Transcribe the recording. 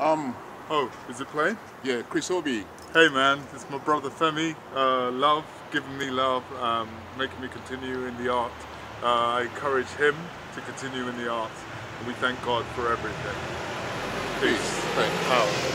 Um, Oh, is it playing? yeah, Chris Obi. Hey man, it's my brother Femi. Uh, love, giving me love, um, making me continue in the art. Uh, I encourage him to continue in the art. And we thank God for everything. Peace. Thanks. Power.